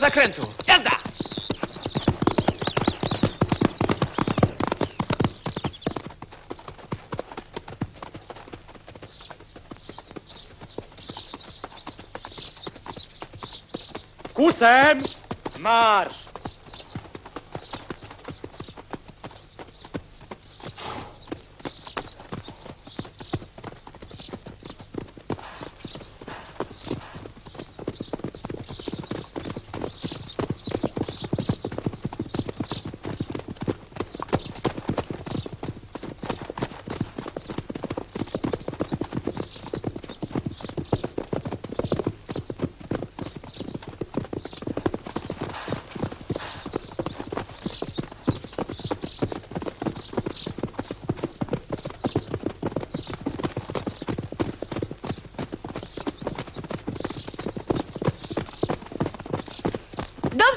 zakrętu. Jazda! Kusem! Marsz!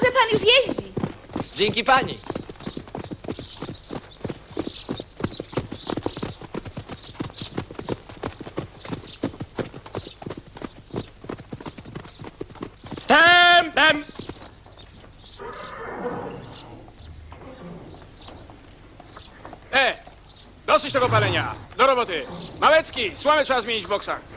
Dobrze pan już jeździ. Dzięki pani. Wstępem! E! Dosyć tego palenia! Do roboty! Małecki, słamy trzeba zmienić w boksach.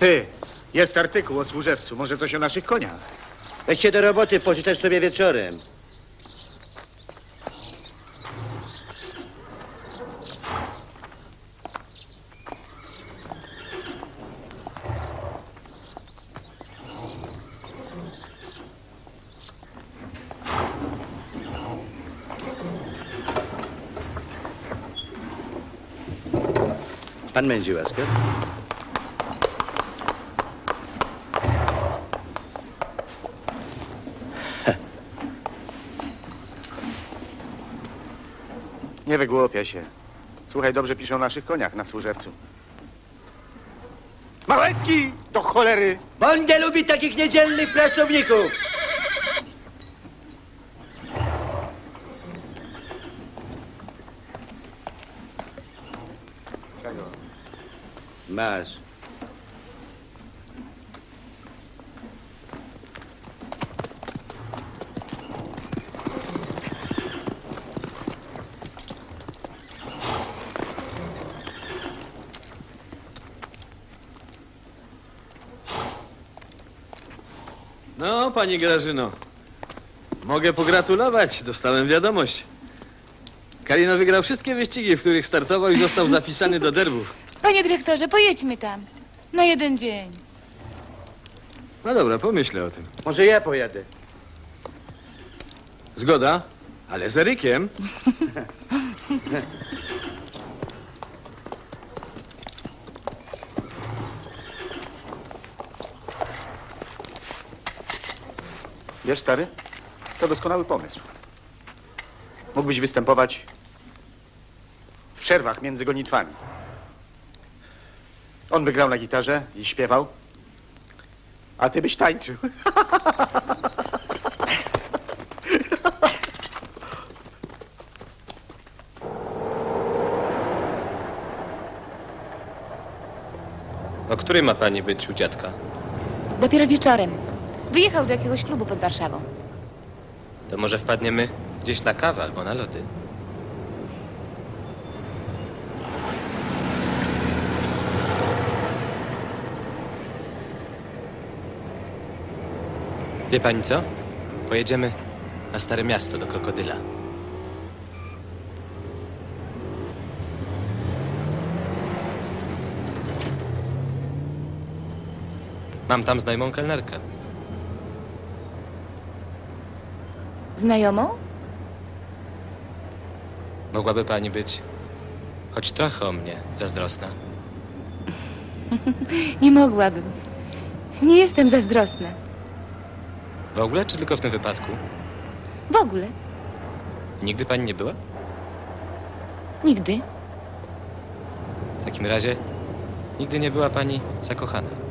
Ty, jest artykuł o służewcu, może coś o naszych koniach. Weź się do roboty, poczytasz sobie wieczorem. Pan będzie łaskaw. Nie wygłupia się. Słuchaj, dobrze piszą o naszych koniach na służewcu. Małecki! Do cholery! Nie lubi takich niedzielnych pracowników. Czego? Masz. No, pani Grażyno. Mogę pogratulować. Dostałem wiadomość. Kalino wygrał wszystkie wyścigi, w których startował i został zapisany do derbów. Panie dyrektorze, pojedźmy tam. Na jeden dzień. No dobra, pomyślę o tym. Może ja pojadę. Zgoda, ale z Erykiem. Wiesz, stary, to doskonały pomysł. Mógłbyś występować w przerwach między gonitwami. On by grał na gitarze i śpiewał, a ty byś tańczył. O której ma pani być u dziadka? Dopiero wieczorem. Wyjechał do jakiegoś klubu pod Warszawą. To może wpadniemy gdzieś na kawę albo na lody. Wie pani co? Pojedziemy na Stare Miasto do Krokodyla. Mam tam znajomą kelnerkę. Znajomą? Mogłaby pani być choć trochę o mnie zazdrosna. Nie mogłabym. Nie jestem zazdrosna. W ogóle, czy tylko w tym wypadku? W ogóle. Nigdy pani nie była? Nigdy. W takim razie nigdy nie była pani zakochana.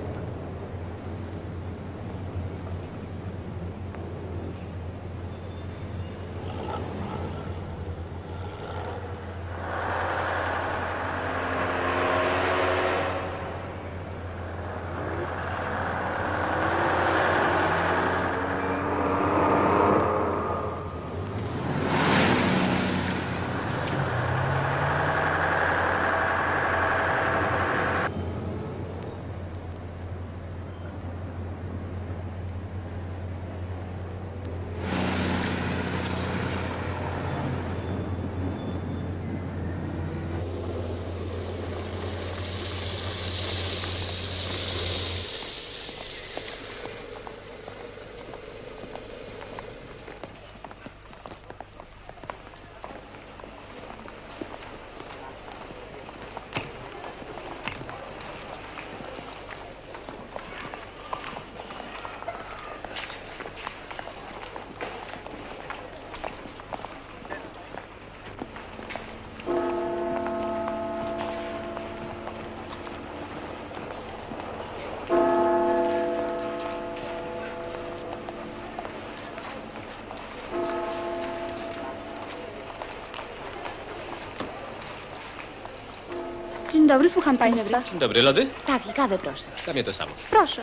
Dobry, słucham państwa. Dzień dobry, lody? Tak, i kawę proszę. Dla mnie to samo. Proszę.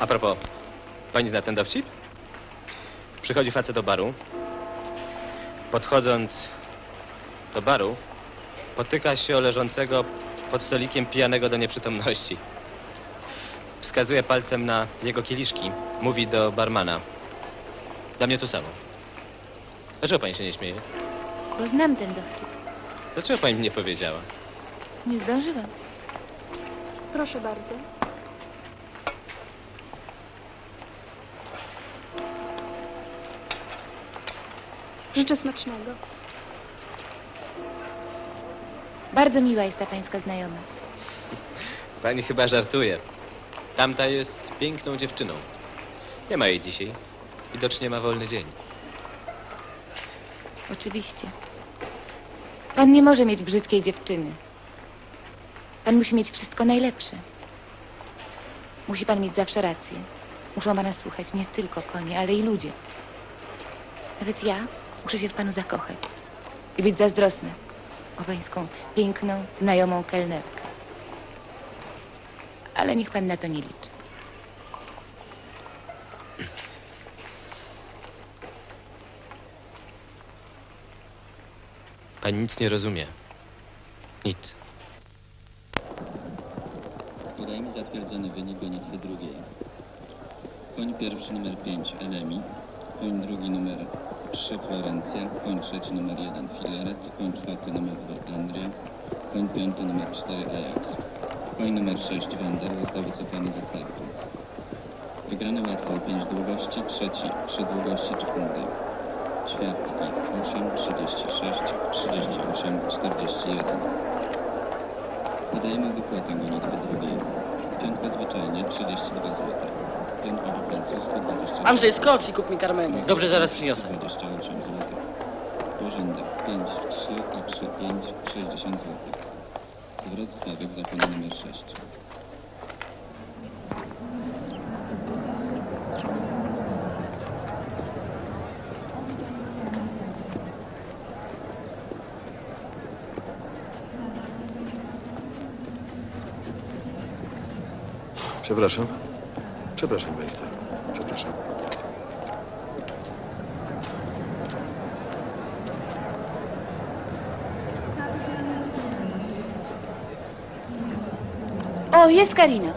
A propos, pani zna ten dowcip? Przychodzi facet do baru. Podchodząc do baru, potyka się o leżącego pod stolikiem pijanego do nieprzytomności. Wskazuje palcem na jego kieliszki. Mówi do barmana. Dla mnie to samo. Dlaczego pani się nie śmieje? Bo znam ten dowcip. Dlaczego pani mi nie powiedziała? Nie zdążyłam. Proszę bardzo. Życzę smacznego. Bardzo miła jest ta pańska znajoma. Pani chyba żartuje. Tamta jest piękną dziewczyną. Nie ma jej dzisiaj. Widocznie ma wolny dzień. Oczywiście. Pan nie może mieć brzydkiej dziewczyny. Pan musi mieć wszystko najlepsze. Musi pan mieć zawsze rację. Muszą pana słuchać nie tylko konie, ale i ludzie. Nawet ja muszę się w panu zakochać i być zazdrosna o pańską piękną, znajomą kelnerkę. Ale niech pan na to nie liczy. Pani nic nie rozumie. Nic. Podaj mi zatwierdzony wynik gonitwy drugiej. Koń pierwszy numer 5 Elemi, koń drugi numer 3 Florencja, koń trzeci numer 1 Filaret, koń czwarty numer 2 Andria, koń piąty numer 4 Ajax. Koń numer 6 Wander został wycofany ze startu. Wygrany łatwo o 5 długości, trzeci 3 długości czy punkty. Ćwiartki 8, 36, 38, 41. Podajemy wypłatę gonitwy drugiej. Piątka zwyczajnie 32 zł. Piątka po francusku 20 Andrzej, skocz i kup mi karmeny. Dobrze, zaraz przyniosę. 28 zł. Porządek 5, 3 i 3, 5, 60 zł. Zwrot stawek za konie numer 6. Przepraszam. Przepraszam Państwa. Przepraszam. O, jest Karina.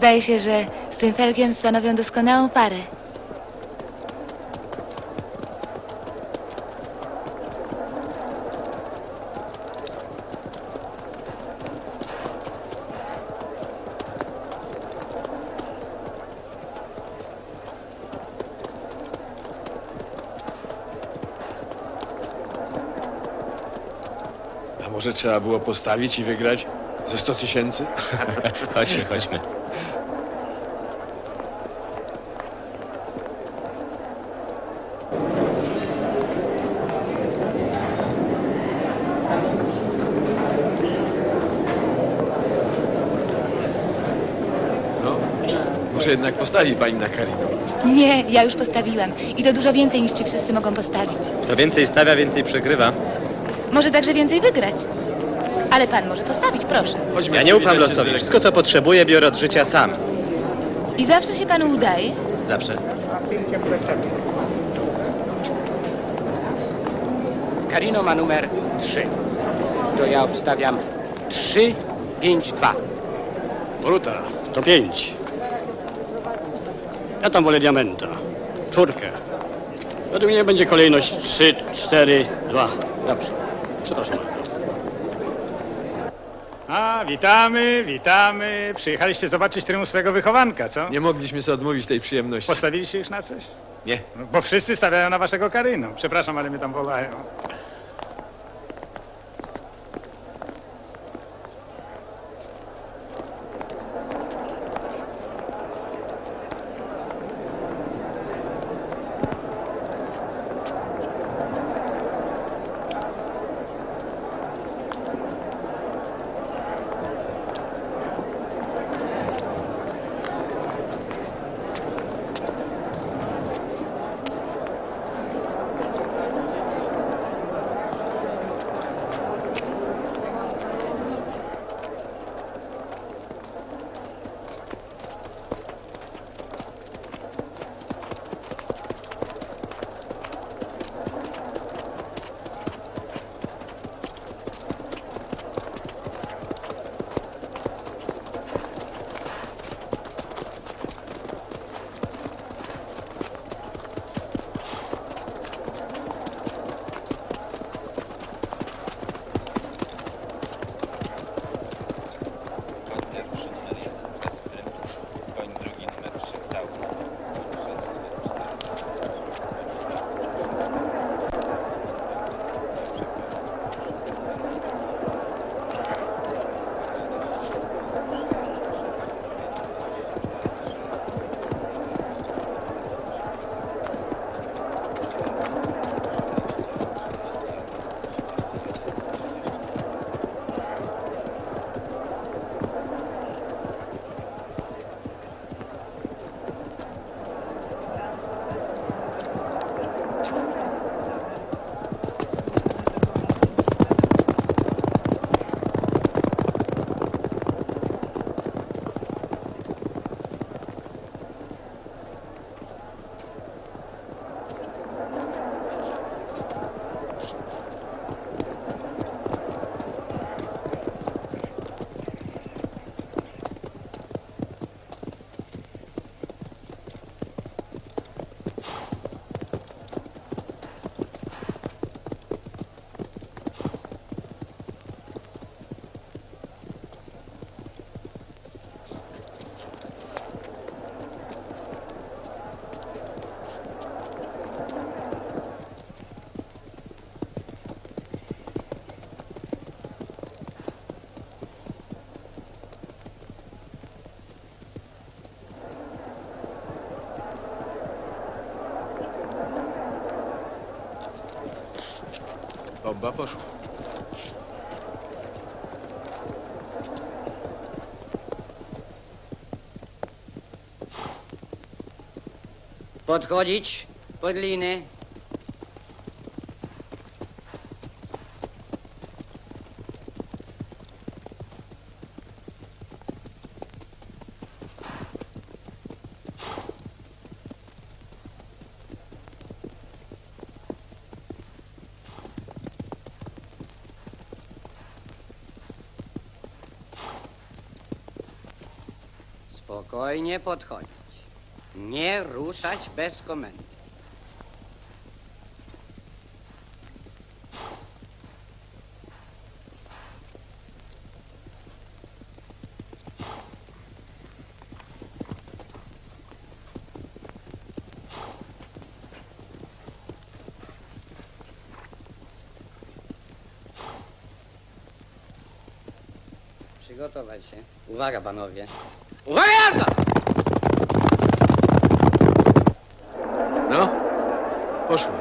Zdaje się, że z tym felkiem stanowią doskonałą parę. A może trzeba było postawić i wygrać ze 100 tysięcy? chodźmy, chodźmy. No, może jednak postawi Pani na Karino. Nie, ja już postawiłam. I to dużo więcej niż ci wszyscy mogą postawić. Kto więcej stawia, więcej przegrywa. Może także więcej wygrać. Ale pan może postawić, proszę. Chodźmy, Ja nie ufam przywitać się z losowi. dyrektorem. Wszystko, co potrzebuję, biorę od życia sam. I zawsze się panu udaje? Zawsze. Karino ma numer 3. To ja obstawiam 3, 5, 2. Bruta, to pięć. Ja tam wolę diamenta. Czwórkę. Według mnie będzie kolejność trzy, cztery, dwa. Dobrze. Przepraszam bardzo. A, witamy, witamy. Przyjechaliście zobaczyć trymu swego wychowanka, co? Nie mogliśmy sobie odmówić tej przyjemności. Postawiliście już na coś? Nie. No, Bo wszyscy stawiają na waszego Karynu. Przepraszam, ale mnie tam wolają. Бапош. Подходить, подлинный. Spokojnie podchodzić. Nie ruszać bez komendy. Przygotować się. Uwaga, panowie. Uwaga, jazda! No, poszło.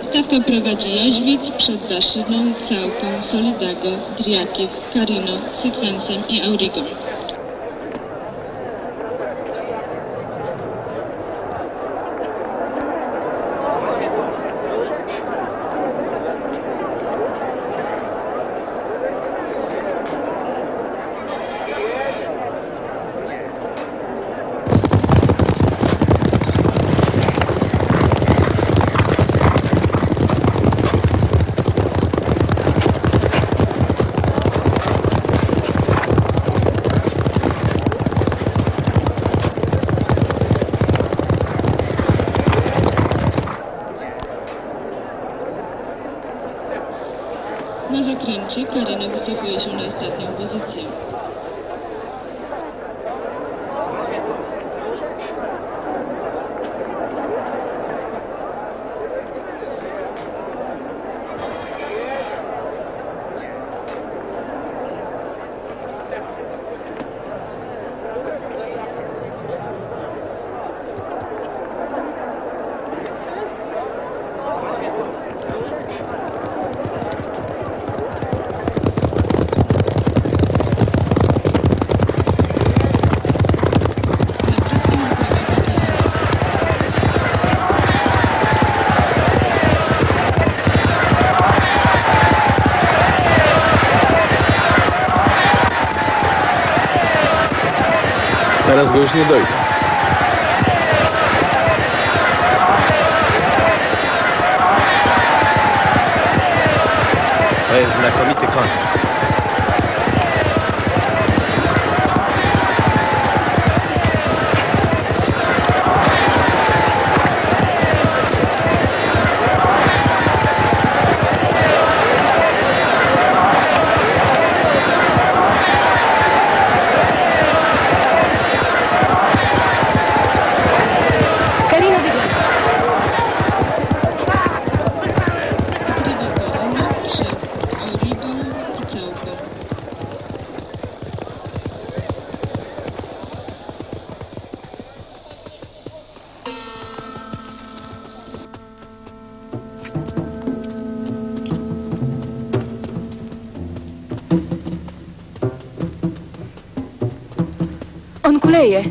Stawkę prowadzi Jaźwic przed Daszyną, Całką, Solidago, Driakiew, Karino, Sekwensem i Aurigo. tego już nie dojdzie. To jest znakomity koniec. 累耶。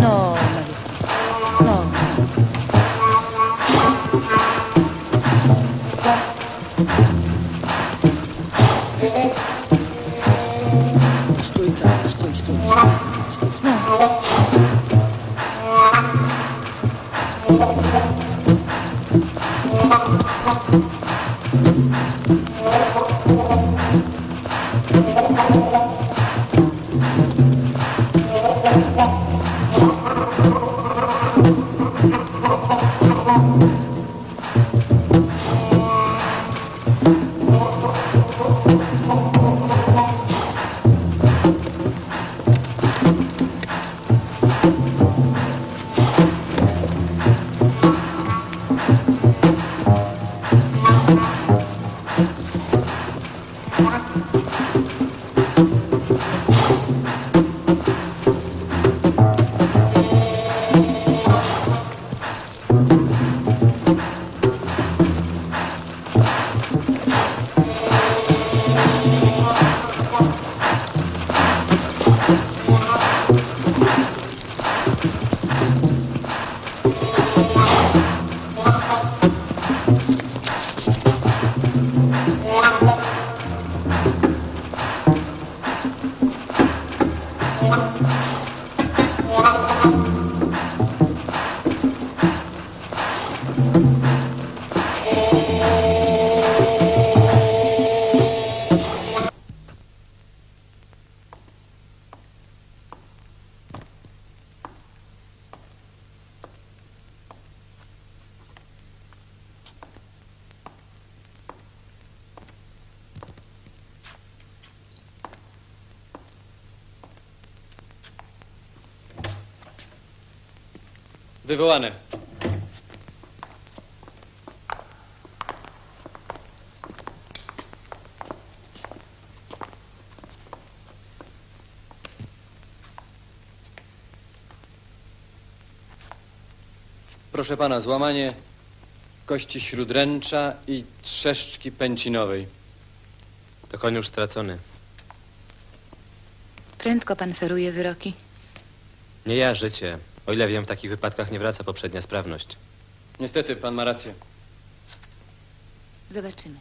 No. Wywołane. Proszę pana, złamanie kości śródręcza i trzeszczki pęcinowej. To koń już stracony. Prędko pan feruje wyroki. Nie ja, życie. O ile wiem, w takich wypadkach nie wraca poprzednia sprawność. Niestety, pan ma rację. Zobaczymy.